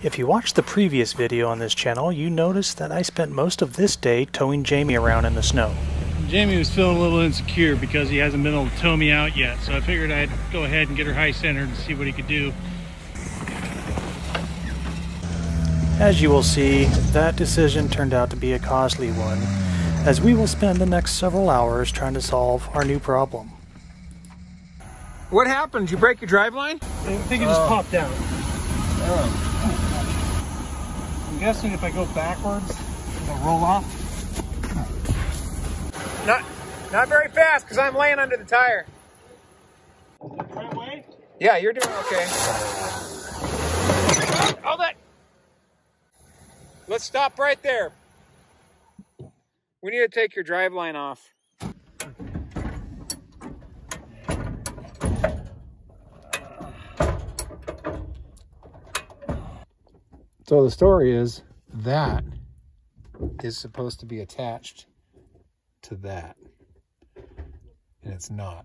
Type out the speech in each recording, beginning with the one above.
If you watched the previous video on this channel, you noticed that I spent most of this day towing Jamie around in the snow. Jamie was feeling a little insecure because he hasn't been able to tow me out yet, so I figured I'd go ahead and get her high centered and see what he could do. As you will see, that decision turned out to be a costly one, as we will spend the next several hours trying to solve our new problem. What happened? Did you break your drive line? I think it just uh, popped out. Oh. I'm guessing if I go backwards, it'll roll off. Not, not very fast because I'm laying under the tire. Right way? Yeah, you're doing okay. Hold it. Let's stop right there. We need to take your drive line off. So the story is that is supposed to be attached to that. And it's not.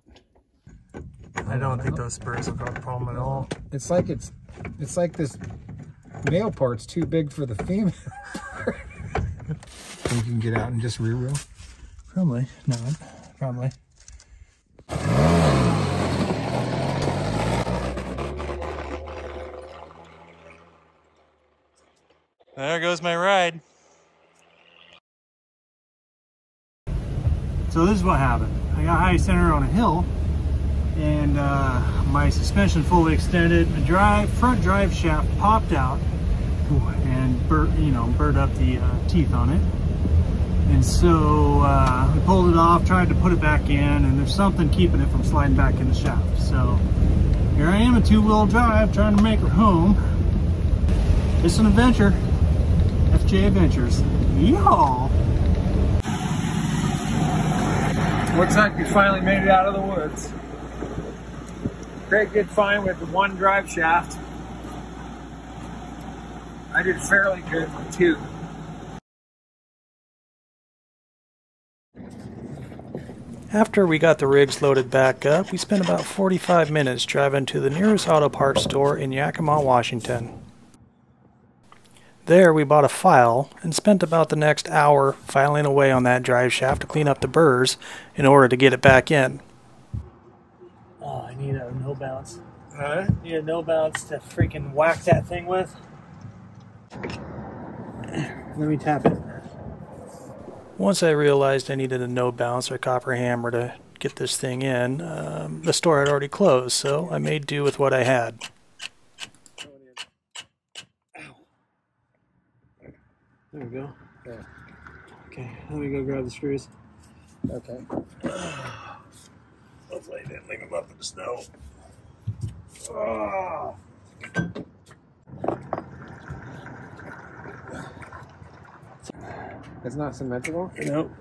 I don't think those spurs will cause a problem at all. It's like it's it's like this male part's too big for the female. Think you can get out and just rear wheel? Probably not. Probably. There goes my ride. So this is what happened. I got high center on a hill and uh, my suspension fully extended. The drive front drive shaft popped out and burnt, you know, burnt up the uh, teeth on it. And so uh, we pulled it off, tried to put it back in, and there's something keeping it from sliding back in the shaft. So here I am in two-wheel drive trying to make it home. It's an adventure. FJ Adventures. Yeehaw! Looks like we finally made it out of the woods. Craig did fine with the one drive shaft. I did fairly good with two. After we got the rigs loaded back up, we spent about 45 minutes driving to the nearest auto parts store in Yakima, Washington. There we bought a file and spent about the next hour filing away on that drive shaft to clean up the burrs in order to get it back in. Oh, I need a no bounce. Huh? Need a no bounce to freaking whack that thing with. Let me tap it. Once I realized I needed a no bounce or copper hammer to get this thing in, um, the store had already closed, so I made do with what I had. There we go. Okay, let me go grab the screws. Okay. Hopefully I didn't leave them up in the snow. Oh. It's not symmetrical? Nope.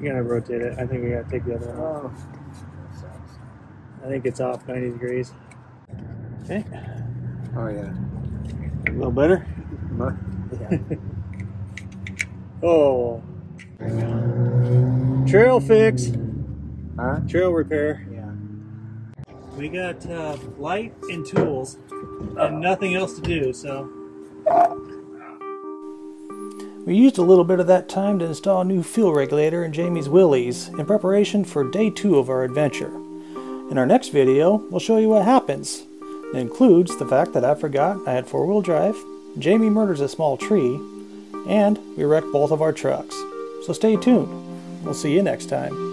You gotta rotate it. I think we gotta take the other one off. Oh. I think it's off 90 degrees. Okay, Oh, yeah. a little better. Mu- Oh. Trail fix. Huh? Trail repair. Yeah. We got uh, light and tools and nothing else to do, so. We used a little bit of that time to install a new fuel regulator in Jamie's Willys in preparation for day two of our adventure. In our next video, we'll show you what happens. It includes the fact that I forgot I had four-wheel drive, Jamie murders a small tree, and we wreck both of our trucks. So stay tuned. We'll see you next time.